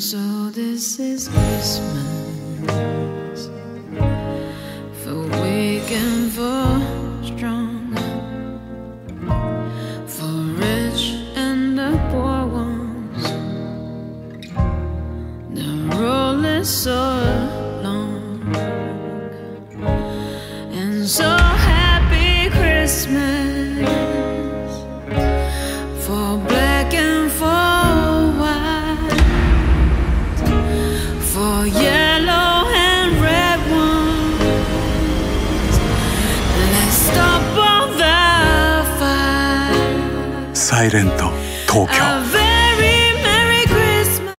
So this is Christmas. For weak and for strong, for rich and the poor ones. The roll is so long, and so happy Christmas. For black and for yellow and red ones. Let's stop all the fire. Silent Tokyo.